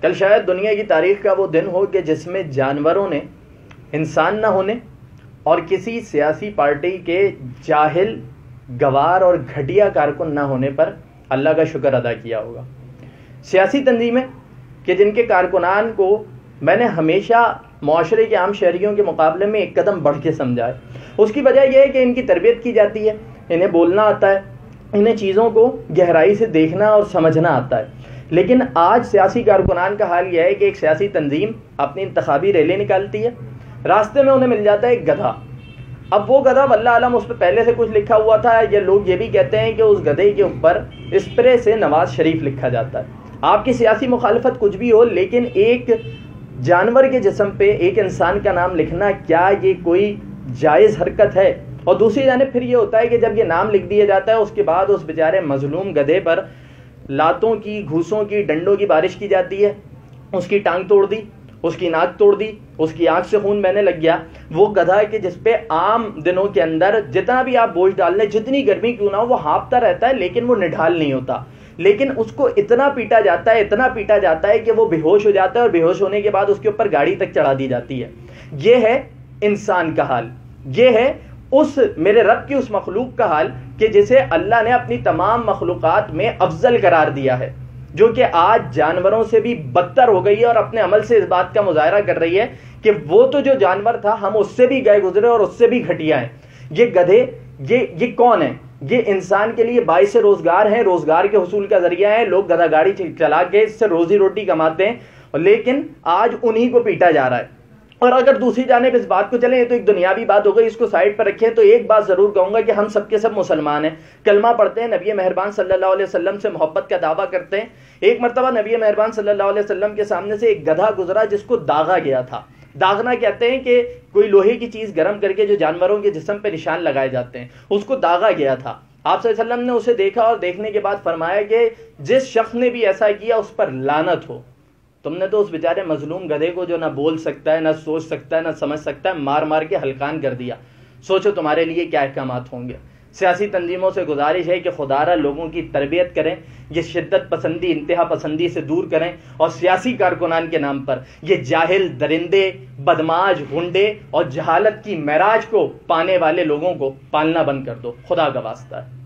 کل شاید دنیا کی تاریخ کا وہ دن ہو کہ جس میں جانوروں نے، انسان نہ ہونے اور کسی سیاسی پارٹی کے جاہل، گوار اور گھٹیا کارکن نہ ہونے پر اللہ کا شکر ادا کیا ہوگا۔ سیاسی تنظیمیں کہ جن کے کارکنان کو میں نے ہمیشہ معاشرے کے عام شہریوں کے مقابلے میں ایک قدم بڑھ کے سمجھا ہے۔ اس کی وجہ یہ ہے کہ ان کی تربیت کی جاتی ہے، انہیں بولنا آتا ہے، انہیں چیزوں کو گہرائی سے دیکھنا اور سمجھنا آتا ہے۔ لیکن آج سیاسی کارکنان کا حال یہ ہے کہ ایک سیاسی تنظیم اپنی انتخابی ریلی نکالتی ہے۔ راستے میں انہیں مل جاتا ہے ایک گدھا۔ اب وہ گدھا واللہ عالم اس پہ پہلے سے کچھ لکھا ہوا تھا، یہ لوگ یہ بھی کہتے ہیں کہ اس گدھے کے اوپر اسپرے سے نواز شریف لکھا جاتا ہے۔ آپ کی سیاسی مخالفت کچھ بھی ہو، لیکن ایک جانور کے جسم پہ ایک انسان کا نام لکھنا کیا یہ کوئی جائز حرکت ہے؟ اور دوسری جانب پھر یہ ہوتا ہے کہ جب یہ نام لکھ دیا جاتا ہے، اس کے بعد اس بیچارے مظلوم گدھے پر لاتوں کی، گھوسوں کی، ڈنڈوں کی بارش کی جاتی ہے۔ اس کی ٹانگ توڑ دی، اس کی ناک توڑ دی، اس کی آنکھ سے خون بہنے لگ گیا۔ وہ گدھا کہ جس پہ عام دنوں کے اندر جتنا بھی آپ بوجھ ڈال لیں، جتنی گرمی کیوں نہ ہو، وہ ہانپتا رہتا ہے، لیکن وہ نڈھال نہیں ہوتا۔ لیکن اس کو اتنا پیٹا جاتا ہے، اتنا پیٹا جاتا ہے کہ وہ بے ہوش ہو جاتا ہے اور بے ہوش ہونے کے بعد اس کے اوپر گاڑی تک چڑھا دی جاتی ہے۔ یہ ہے انسان کا حال۔ یہ ہے اس میرے رب کی اس مخلوق کا حال کہ جسے اللہ نے اپنی تمام مخلوقات میں افضل قرار دیا ہے، جو کہ آج جانوروں سے بھی بدتر ہو گئی ہے اور اپنے عمل سے اس بات کا مظاہرہ کر رہی ہے کہ وہ تو جو جانور تھا، ہم اس سے بھی گئے گزرے اور اس سے بھی گھٹیا ہیں۔ یہ گدھے، یہ یہ کون ہے یہ انسان کے لیے باعث روزگار ہیں، روزگار کے حصول کا ذریعہ ہے لوگ گدھا گاڑی چلا کے اس سے روزی روٹی کماتے ہیں، لیکن آج انہی کو پیٹا جا رہا ہے۔ اور اگر دوسری جانب اس بات کو چلیں تو ایک دنیاوی بات ہو گئی، اس کو سائڈ پر رکھیں تو ایک بات ضرور کہوں گا کہ ہم سب کے سب مسلمان ہیں۔ کلمہ پڑھتے ہیں، نبی مہربان صلی اللہ علیہ وسلم سے محبت کا دعویٰ کرتے ہیں۔ ایک مرتبہ نبی مہربان صلی اللہ علیہ وسلم کے سامنے سے ایک گدھا گزرا جس کو داغا گیا تھا۔ داغنا کہتے ہیں کہ کوئی لوہے کی چیز گرم کر کے جو جانوروں کے جسم پہ نشان لگائے جاتے ہیں، اس کو داغا گیا تھا۔ آپ صلی اللہ علیہ وسلم نے اسے دیکھا اور دیکھنے کے بعد فرمایا کہ جس شخص نے بھی ایسا کیا، اس پر لانت ہو۔ تم نے تو اس بیچارے مظلوم گدھے کو جو نہ بول سکتا ہے، نہ سوچ سکتا ہے، نہ سمجھ سکتا ہے، مار مار کے ہلکان کر دیا۔ سوچو تمہارے لیے کیا احکامات ہوں گے۔ سیاسی تنظیموں سے گزارش ہے کہ خدارہ لوگوں کی تربیت کریں، یہ شدت پسندی، انتہا پسندی سے دور کریں اور سیاسی کارکنان کے نام پر یہ جاہل، درندے بدماج ہنڈے اور جہالت کی معراج کو پانے والے لوگوں کو پالنا بند کر دو۔ خدا کا واسطہ ہے۔